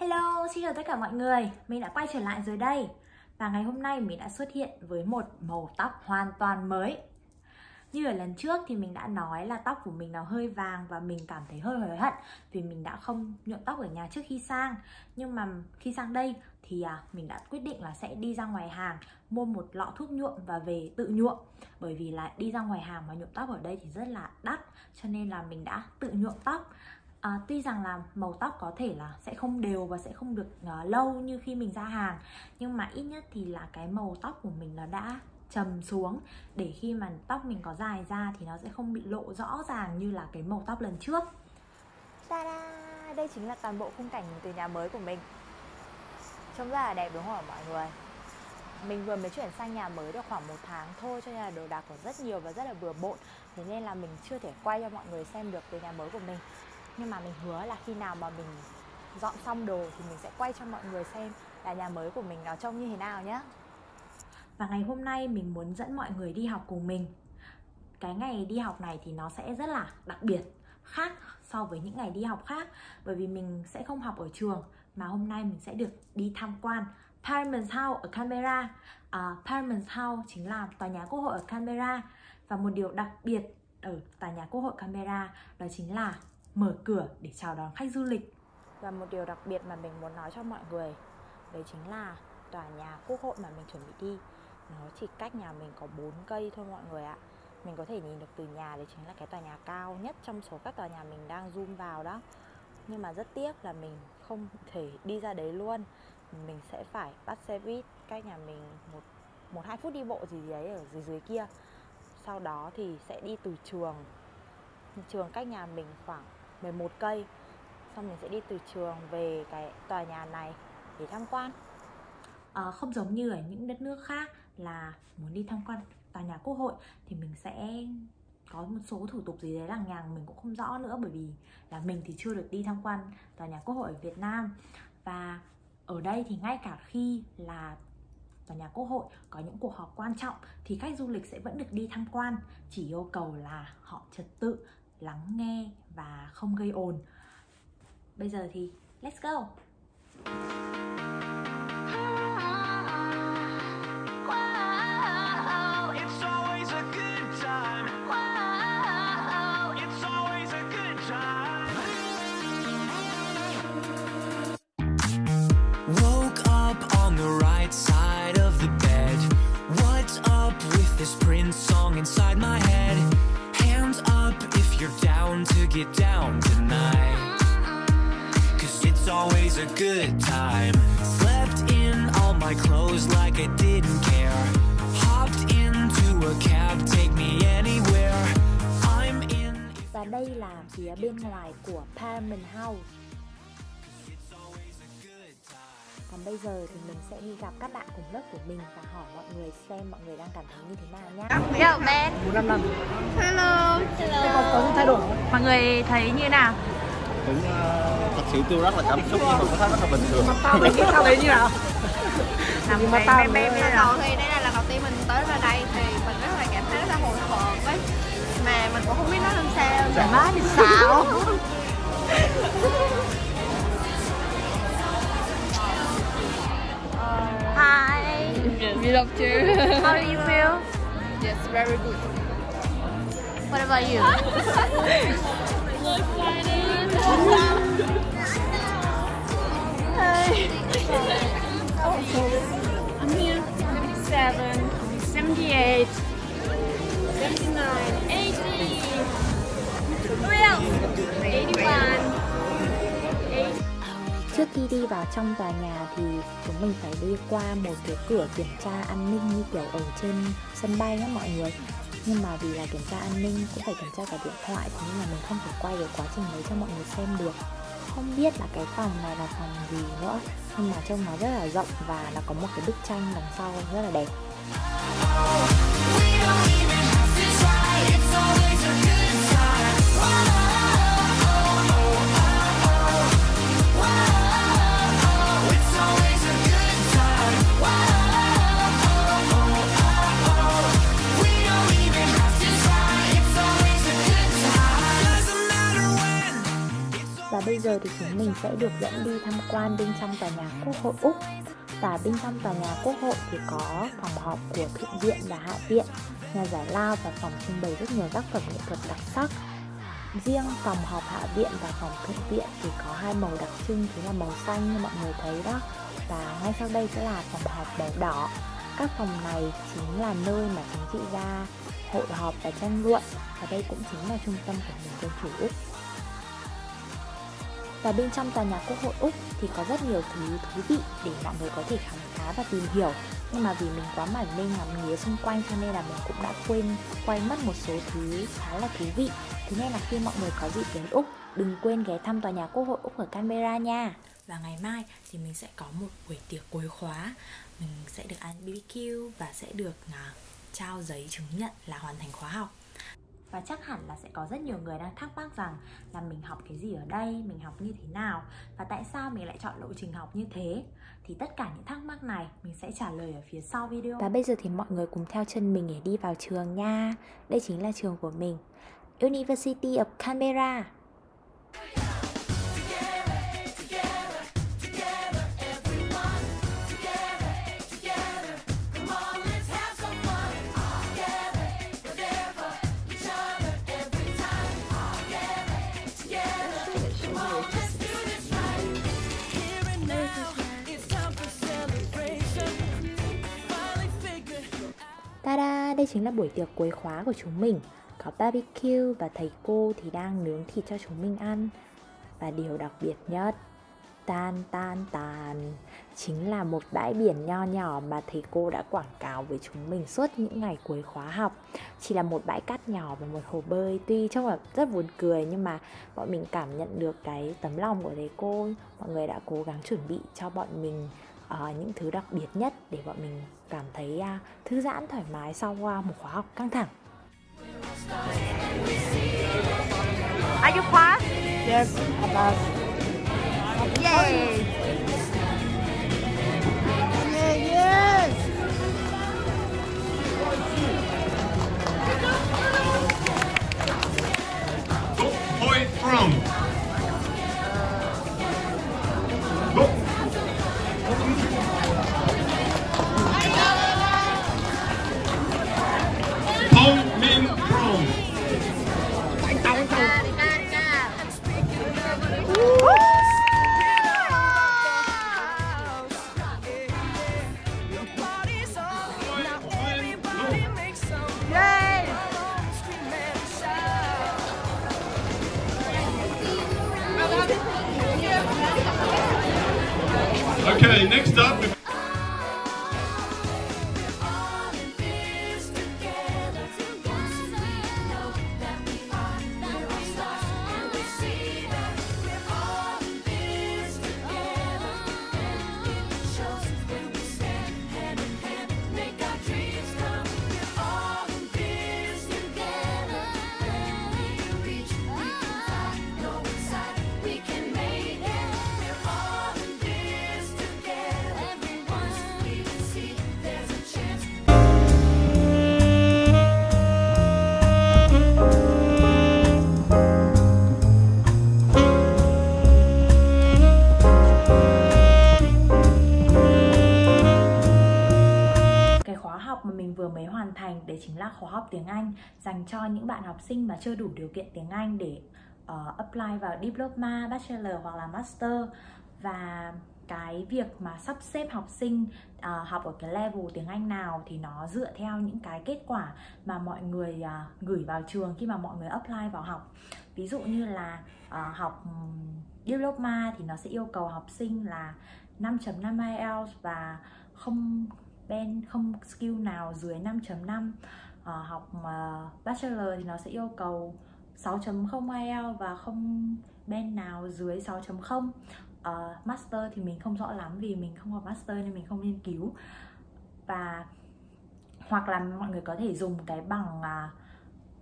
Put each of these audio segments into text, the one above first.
Hello, xin chào tất cả mọi người. Mình đã quay trở lại rồi đây. Và ngày hôm nay mình đã xuất hiện với một màu tóc hoàn toàn mới. Như ở lần trước thì mình đã nói là tóc của mình nó hơi vàng Và mình cảm thấy hơi hối hận Vì mình đã không nhuộm tóc ở nhà trước khi sang. Nhưng mà khi sang đây thì à, mình đã quyết định là sẽ đi ra ngoài hàng Mua một lọ thuốc nhuộm và về tự nhuộm. Bởi vì là đi ra ngoài hàng mà nhuộm tóc ở đây thì rất là đắt Cho nên là mình đã tự nhuộm tóc à, tuy rằng là màu tóc có thể là sẽ không đều và sẽ không được uh, lâu như khi mình ra hàng nhưng mà ít nhất thì là cái màu tóc của mình nó đã trầm xuống. Để khi mà tóc mình có dài ra thì nó sẽ không bị lộ rõ ràng như là cái màu tóc lần trước. Ta-da! đây chính là toàn bộ khung cảnh từ nhà mới của mình. Trông rất là đẹp đúng không ạ mọi người? Mình vừa mới chuyển sang nhà mới được khoảng một tháng thôi cho nên là đồ đạc còn rất nhiều và rất là bừa bộn. Thế nên là mình chưa thể quay cho mọi người xem được từ nhà mới của mình nhưng mà mình hứa là khi nào mà mình dọn xong đồ thì mình sẽ quay cho mọi người xem là nhà mới của mình nó trông như thế nào nhé và ngày hôm nay mình muốn dẫn mọi người đi học cùng mình. Cái ngày đi học này thì nó sẽ rất là đặc biệt khác so với những ngày đi học khác. Bởi vì mình sẽ không học ở trường mà hôm nay mình sẽ được đi tham quan Parliament House ở Canberra. À, uh, Parliament House chính là tòa nhà quốc hội ở Canberra. Và một điều đặc biệt ở tòa nhà quốc hội Canberra đó chính là mở cửa để chào đón khách du lịch. Và một điều đặc biệt mà mình muốn nói cho mọi người, đấy chính là tòa nhà quốc hội mà mình chuẩn bị đi, nó chỉ cách nhà mình có 4 cây thôi mọi người ạ. Mình có thể nhìn được từ nhà đấy chính là cái tòa nhà cao nhất trong số các tòa nhà mình đang zoom vào đó. Nhưng mà rất tiếc là mình không thể đi ra đấy luôn. Mình sẽ phải bắt xe buýt cách nhà mình một một hai phút đi bộ gì đấy ở dưới dưới kia. Sau đó thì sẽ đi từ trường. Trường cách nhà mình khoảng 11 cây. Xong mình sẽ đi từ trường về cái tòa nhà này để tham quan. À, không giống như ở những đất nước khác là muốn đi tham quan tòa nhà quốc hội thì mình sẽ có một số thủ tục gì đấy lằng nhằng mình cũng không rõ nữa bởi vì là mình thì chưa được đi tham quan tòa nhà quốc hội ở Việt Nam. Và ở đây thì ngay cả khi là tòa nhà quốc hội có những cuộc họp quan trọng thì khách du lịch sẽ vẫn được đi tham quan chỉ yêu cầu là họ trật tự lắng nghe và không gây ồn. Bây giờ thì let's go! Get down tonight. Cause it's always a good time. Slept in all my clothes like I didn't care. Hopped into a cab, take me anywhere. I'm in Và đây là phía bên ngoài của Parliament House Còn bây giờ thì mình sẽ đi gặp các bạn cùng lớp của mình và hỏi mọi người xem mọi người đang cảm thấy như thế nào nhé. Yo, man. 4 năm Hello. Hello. Thế có, có thay đổi không? Mọi người thấy như nào? Cũng uh, thật sự tôi rất là cảm xúc nhưng mà cũng thấy rất là bình thường. Mà tao thấy cái tao thấy như nào? Làm mà tao mê đầu thì đây là lần đầu tiên mình tới ra đây thì mình rất là cảm thấy rất là hồi hộp ấy mà mình cũng không biết nói làm sao. Nói thì sao? Hi. Yes. We love too. How do you feel? Yes, very good. What about you? so excited. Hi. I'm here. 77, 78, 79, 80, 81, 80. Trước khi đi vào trong tòa nhà thì chúng mình phải đi qua một cái cửa kiểm tra an ninh như kiểu ở trên sân bay nhé mọi người. Nhưng mà vì là kiểm tra an ninh cũng phải kiểm tra cả điện thoại, thế nên là mình không thể quay được quá trình đấy cho mọi người xem được. Không biết là cái phòng này là phòng gì nữa, nhưng mà trông nó rất là rộng và nó có một cái bức tranh đằng sau rất là đẹp. Thì chúng mình sẽ được dẫn đi tham quan bên trong tòa nhà Quốc hội Úc và bên trong tòa nhà Quốc hội thì có phòng họp của Thượng viện và Hạ viện, nhà giải lao và phòng trưng bày rất nhiều tác phẩm nghệ thuật đặc sắc. Riêng phòng họp Hạ viện và phòng Thượng viện thì có hai màu đặc trưng chính là màu xanh như mọi người thấy đó và ngay sau đây sẽ là phòng họp màu đỏ. Các phòng này chính là nơi mà chính trị gia hội họp và tranh luận và đây cũng chính là trung tâm của nền dân chủ Úc. Và bên trong tòa nhà Quốc hội Úc thì có rất nhiều thứ thú vị để mọi người có thể khám phá và tìm hiểu. Nhưng mà vì mình quá mải mê ngắm nghía xung quanh, cho nên là mình cũng đã quên quay mất một số thứ khá là thú vị. Thế nên là khi mọi người có dịp đến Úc, đừng quên ghé thăm tòa nhà Quốc hội Úc ở Canberra nha. Và ngày mai thì mình sẽ có một buổi tiệc cuối khóa. Mình sẽ được ăn BBQ và sẽ được à, trao giấy chứng nhận là hoàn thành khóa học và chắc hẳn là sẽ có rất nhiều người đang thắc mắc rằng là mình học cái gì ở đây, mình học như thế nào và tại sao mình lại chọn lộ trình học như thế. Thì tất cả những thắc mắc này mình sẽ trả lời ở phía sau video. Và bây giờ thì mọi người cùng theo chân mình để đi vào trường nha. Đây chính là trường của mình. University of Canberra. Chính là buổi tiệc cuối khóa của chúng mình. Có barbecue và thầy cô thì đang nướng thịt cho chúng mình ăn. Và điều đặc biệt nhất, Tan tan, tàn, Chính là một bãi biển nho nhỏ mà thầy cô đã quảng cáo với chúng mình suốt những ngày cuối khóa học. Chỉ là một bãi cát nhỏ và một hồ bơi, Tuy trông là rất buồn cười, nhưng mà bọn mình cảm nhận được cái tấm lòng của thầy cô. Mọi người đã cố gắng chuẩn bị cho bọn mình uh, những thứ đặc biệt nhất để bọn mình cảm thấy uh, thư giãn thoải mái sau uh, một khóa học căng thẳng. Are you pass? Yes, I pass. Yay! Yeah, yes! Point from. Học mà mình vừa mới hoàn thành đấy chính là khóa học tiếng Anh dành cho những bạn học sinh mà chưa đủ điều kiện tiếng Anh để uh, apply vào diploma, bachelor hoặc là master. Và cái việc mà sắp xếp học sinh uh, học ở cái level tiếng Anh nào thì nó dựa theo những cái kết quả mà mọi người uh, gửi vào trường khi mà mọi người apply vào học. Ví dụ như là uh, học diploma thì nó sẽ yêu cầu học sinh là 5.5 IELTS và không band không skill nào dưới 5.5 Ờ, học uh, bachelor thì nó sẽ yêu cầu 6.0 IELTS và không band nào dưới 6.0 uh, ờ, master thì mình không rõ lắm vì mình không học master nên mình không nghiên cứu. Và hoặc là mọi người có thể dùng cái bằng à,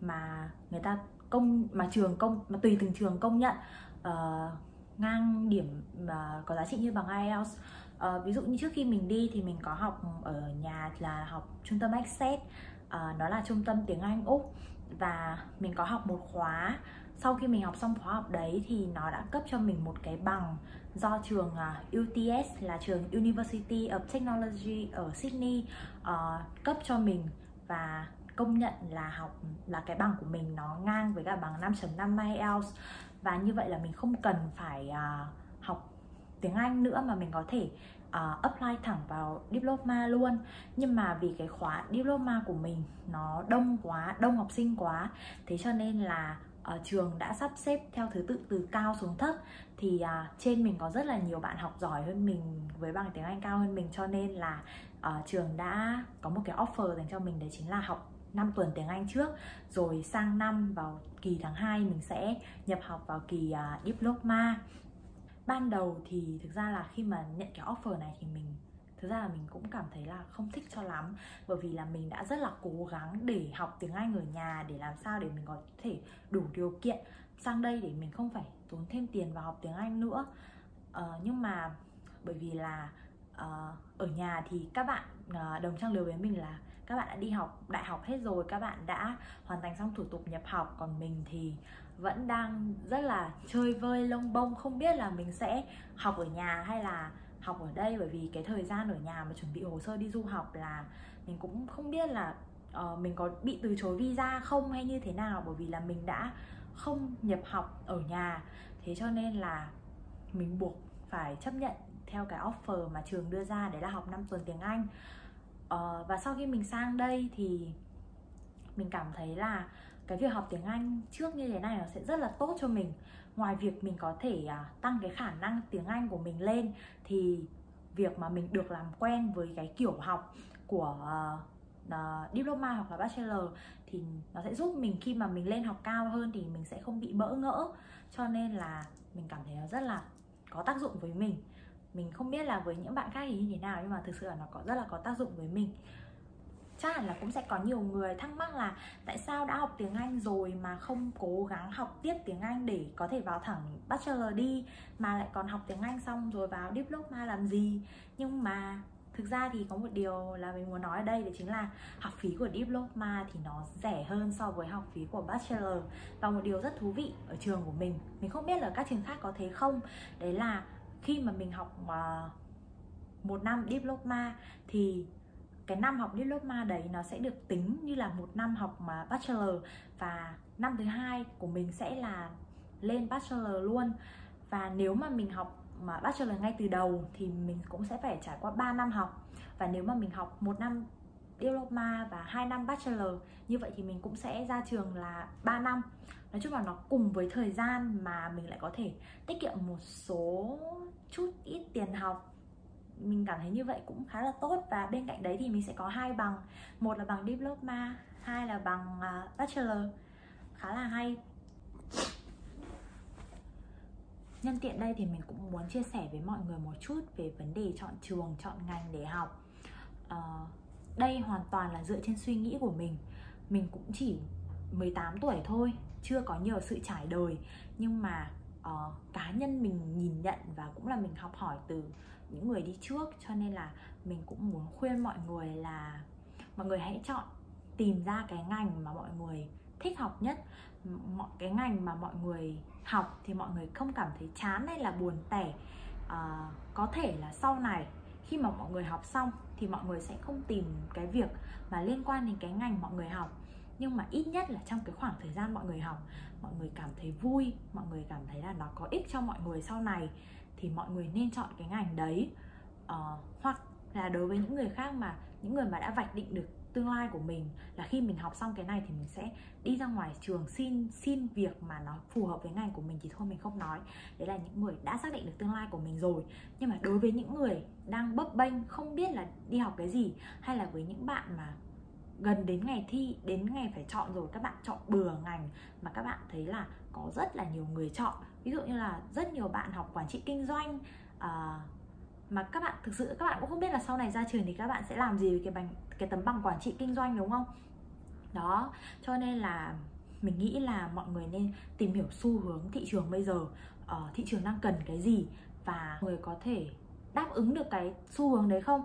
mà người ta công mà trường công mà tùy từng trường công nhận. Uh, ngang điểm uh, có giá trị như bằng IELTS Ờ, ví dụ như trước khi mình đi thì mình có học ở nhà là học trung tâm Access. Ờ, nó là trung tâm tiếng Anh Úc. Và mình có học một khóa. Sau khi mình học xong khóa học đấy thì nó đã cấp cho mình một cái bằng do trường ờ, uh, UTS là trường University of Technology ở Sydney uh, cấp cho mình và công nhận là học là cái bằng của mình nó ngang với cả bằng 5.5 IELTS và như vậy là mình không cần phải uh, tiếng Anh nữa mà mình có thể uh, apply thẳng vào diploma luôn. Nhưng mà vì cái khóa diploma của mình nó đông quá đông học sinh quá thế cho nên là uh, trường đã sắp xếp theo thứ tự từ cao xuống thấp. Thì uh, trên mình có rất là nhiều bạn học giỏi hơn mình với bằng tiếng Anh cao hơn mình cho nên là uh, trường đã có một cái offer dành cho mình đấy chính là học 5 tuần tiếng Anh trước. Rồi sang năm vào kỳ tháng 2 mình sẽ nhập học vào kỳ uh, diploma ban đầu thì thực ra là khi mà nhận cái offer này thì mình thực ra là mình cũng cảm thấy là không thích cho lắm. Bởi vì là mình đã rất là cố gắng để học tiếng Anh ở nhà để làm sao để mình có thể đủ điều kiện sang đây để mình không phải tốn thêm tiền vào học tiếng Anh nữa. Uh, nhưng mà bởi vì là uh, ở nhà thì các bạn uh, đồng trang lứa với mình là các bạn đã đi học đại học hết rồi các bạn đã hoàn thành xong thủ tục nhập học còn mình thì vẫn đang rất là chơi vơi lông bông không biết là mình sẽ học ở nhà hay là học ở đây. Bởi vì cái thời gian ở nhà mà chuẩn bị hồ sơ đi du học là mình cũng không biết là uh, mình có bị từ chối visa không hay như thế nào. Bởi vì là mình đã không nhập học ở nhà. Thế cho nên là mình buộc phải chấp nhận theo cái offer mà trường đưa ra đấy là học 5 tuần tiếng Anh uh, và sau khi mình sang đây thì mình cảm thấy là cái việc học tiếng Anh trước như thế này nó sẽ rất là tốt cho mình. Ngoài việc mình có thể uh, tăng cái khả năng tiếng Anh của mình lên thì việc mà mình được làm quen với cái kiểu học của uh, uh, diploma hoặc là bachelor thì nó sẽ giúp mình khi mà mình lên học cao hơn thì mình sẽ không bị bỡ ngỡ. Cho nên là mình cảm thấy nó rất là có tác dụng với mình mình không biết là với những bạn khác thì như thế nào, nhưng mà thực sự là nó có, rất là có tác dụng với mình. Chắc hẳn là cũng sẽ có nhiều người thắc mắc là tại sao đã học tiếng Anh rồi mà không cố gắng học tiếp tiếng Anh để có thể vào thẳng bachelor đi, mà lại còn học tiếng Anh xong rồi vào diploma làm gì? Nhưng mà thực ra thì có một điều là mình muốn nói ở đây đấy chính là học phí của diploma thì nó rẻ hơn so với học phí của bachelor. Và một điều rất thú vị ở trường của mình mình không biết là các trường khác có thế không? Đấy là khi mà mình học uh, một năm diploma thì cái năm học diploma đấy nó sẽ được tính như là một năm học mà bachelor và năm thứ hai của mình sẽ là lên bachelor luôn. Và nếu mà mình học mà bachelor ngay từ đầu thì mình cũng sẽ phải trải qua 3 năm học. Và nếu mà mình học một năm diploma và 2 năm bachelor. Như vậy thì mình cũng sẽ ra trường là 3 năm. Nói chung là nó cùng với thời gian mà mình lại có thể tiết kiệm một số chút ít tiền học. Mình cảm thấy như vậy cũng khá là tốt và bên cạnh đấy thì mình sẽ có hai bằng. Một là bằng diploma hai là bằng à, bachelor. Khá là hay. Nhân tiện đây thì mình cũng muốn chia sẻ với mọi người một chút về vấn đề chọn trường chọn ngành để học. Uh, đây hoàn toàn là dựa trên suy nghĩ của mình. Mình cũng chỉ 18 tuổi thôi chưa có nhiều sự trải đời. Nhưng mà uh, cá nhân mình nhìn nhận và cũng là mình học hỏi từ những người đi trước cho nên là mình cũng muốn khuyên mọi người là mọi người hãy chọn tìm ra cái ngành mà mọi người thích học nhất. Mọi cái ngành mà mọi người học thì mọi người không cảm thấy chán hay là buồn tẻ. À, có thể là sau này khi mà mọi người học xong thì mọi người sẽ không tìm cái việc mà liên quan đến cái ngành mọi người học. Nhưng mà ít nhất là trong cái khoảng thời gian mọi người học mọi người cảm thấy vui mọi người cảm thấy là nó có ích cho mọi người sau này thì mọi người nên chọn cái ngành đấy. Uh, hoặc là đối với những người khác mà những người mà đã vạch định được tương lai của mình là khi mình học xong cái này thì mình sẽ đi ra ngoài trường xin xin việc mà nó phù hợp với ngành của mình thì thôi mình không nói. Đấy là những người đã xác định được tương lai của mình rồi. Nhưng mà đối với những người đang bấp bênh không biết là đi học cái gì hay là với những bạn mà gần đến ngày thi đến ngày phải chọn rồi các bạn chọn bừa ngành mà các bạn thấy là có rất là nhiều người chọn. Ví dụ như là rất nhiều bạn học quản trị kinh doanh uh, mà các bạn thực sự các bạn cũng không biết là sau này ra trường thì các bạn sẽ làm gì với cái bằng cái tấm bằng quản trị kinh doanh đúng không? Đó cho nên là mình nghĩ là mọi người nên tìm hiểu xu hướng thị trường bây giờ uh, thị trường đang cần cái gì và người có thể đáp ứng được cái xu hướng đấy không?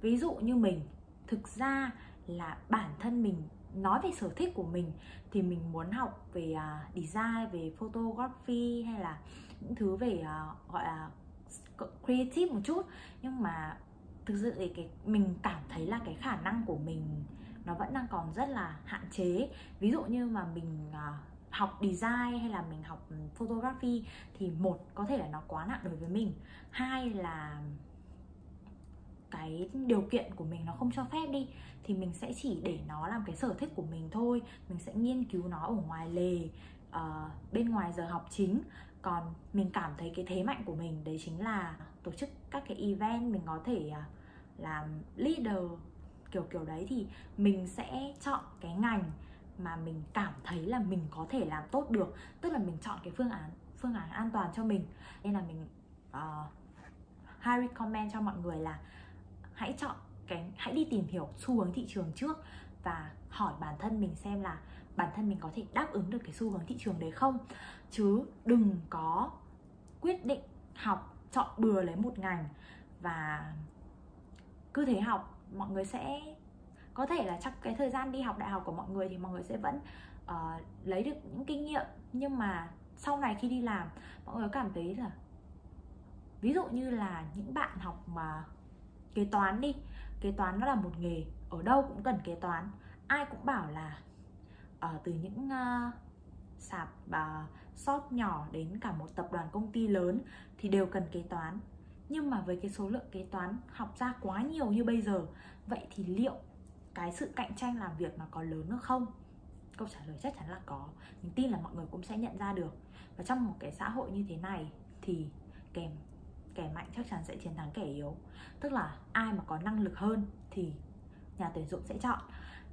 Ví dụ như mình thực ra là bản thân mình nói về sở thích của mình thì mình muốn học về uh, design về photography hay là những thứ về uh, gọi là creative một chút. Nhưng mà thực sự thì cái mình cảm thấy là cái khả năng của mình nó vẫn đang còn rất là hạn chế. Ví dụ như mà mình à, học design hay là mình học photography thì một có thể là nó quá nặng đối với mình. Hai là cái điều kiện của mình nó không cho phép đi thì mình sẽ chỉ để nó làm cái sở thích của mình thôi. Mình sẽ nghiên cứu nó ở ngoài lề uh, bên ngoài giờ học chính còn mình cảm thấy cái thế mạnh của mình đấy chính là tổ chức các cái event mình có thể à, làm leader kiểu kiểu đấy thì mình sẽ chọn cái ngành mà mình cảm thấy là mình có thể làm tốt được tức là mình chọn cái phương án phương án an toàn cho mình. Nên là mình uh, high recommend cho mọi người là hãy chọn cái hãy đi tìm hiểu xu hướng thị trường trước và hỏi bản thân mình xem là bản thân mình có thể đáp ứng được cái xu hướng thị trường đấy không. Chứ đừng có quyết định học chọn bừa lấy một ngành và cứ thế học. Mọi người sẽ có thể là trong cái thời gian đi học đại học của mọi người thì mọi người sẽ vẫn uh, lấy được những kinh nghiệm. Nhưng mà sau này khi đi làm mọi người cảm thấy là ví dụ như là những bạn học mà kế toán đi kế toán nó là một nghề ở đâu cũng cần kế toán. Ai cũng bảo là ở uh, từ những uh, sạp uh, shop nhỏ đến cả một tập đoàn công ty lớn thì đều cần kế toán. Nhưng mà với cái số lượng kế toán học ra quá nhiều như bây giờ vậy thì liệu cái sự cạnh tranh làm việc nó có lớn nữa không? Câu trả lời chắc chắn là có. Mình tin là mọi người cũng sẽ nhận ra được. Và trong một cái xã hội như thế này thì kèm kẻ mạnh chắc chắn sẽ chiến thắng kẻ yếu. Tức là ai mà có năng lực hơn thì nhà tuyển dụng sẽ chọn.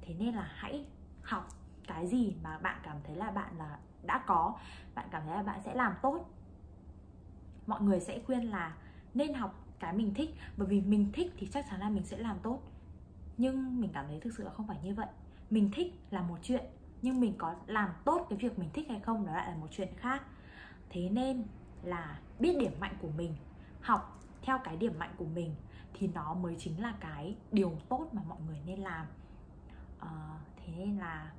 Thế nên là hãy học cái gì mà bạn cảm thấy là bạn là, đã có, bạn cảm thấy là bạn sẽ làm tốt. Mọi người sẽ khuyên là nên học cái mình thích, bởi vì mình thích thì chắc chắn là mình sẽ làm tốt. Nhưng mình cảm thấy thực sự là không phải như vậy. Mình thích là một chuyện, nhưng mình có làm tốt cái việc mình thích hay không đó lại là một chuyện khác. Thế nên là biết điểm mạnh của mình học theo cái điểm mạnh của mình thì nó mới chính là cái điều tốt mà mọi người nên làm. À, thế nên là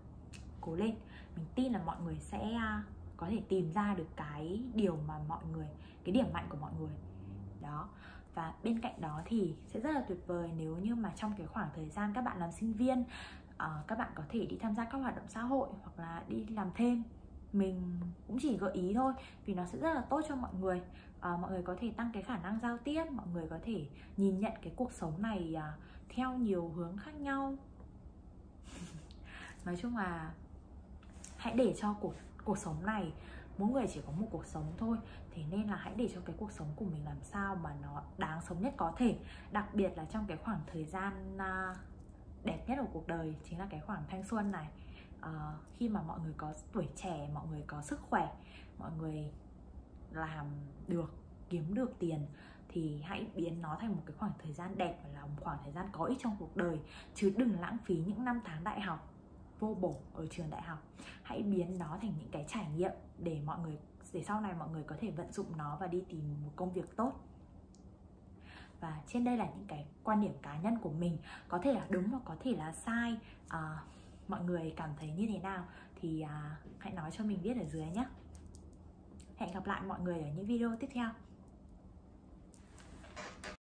cố lên. Mình tin là mọi người sẽ à, có thể tìm ra được cái điều mà mọi người cái điểm mạnh của mọi người. Đó. Và bên cạnh đó thì sẽ rất là tuyệt vời nếu như mà trong cái khoảng thời gian các bạn làm sinh viên uh, các bạn có thể đi tham gia các hoạt động xã hội hoặc là đi làm thêm mình cũng chỉ gợi ý thôi vì nó sẽ rất là tốt cho mọi người. À, mọi người có thể tăng cái khả năng giao tiếp mọi người có thể nhìn nhận cái cuộc sống này à, theo nhiều hướng khác nhau. Nói chung là hãy để cho cuộc cuộc sống này mỗi người chỉ có một cuộc sống thôi. Thế nên là hãy để cho cái cuộc sống của mình làm sao mà nó đáng sống nhất có thể. Đặc biệt là trong cái khoảng thời gian à, đẹp nhất của cuộc đời chính là cái khoảng thanh xuân này uh, khi mà mọi người có tuổi trẻ mọi người có sức khỏe mọi người làm được kiếm được tiền thì hãy biến nó thành một cái khoảng thời gian đẹp và là một khoảng thời gian có ích trong cuộc đời. Chứ đừng lãng phí những năm tháng đại học vô bổ ở trường đại học. Hãy biến nó thành những cái trải nghiệm để mọi người để sau này mọi người có thể vận dụng nó và đi tìm một công việc tốt. Và trên đây là những cái quan điểm cá nhân của mình. Có thể là đúng và có thể là sai. À, mọi người cảm thấy như thế nào? Thì à, hãy nói cho mình biết ở dưới nhé. Hẹn gặp lại mọi người ở những video tiếp theo.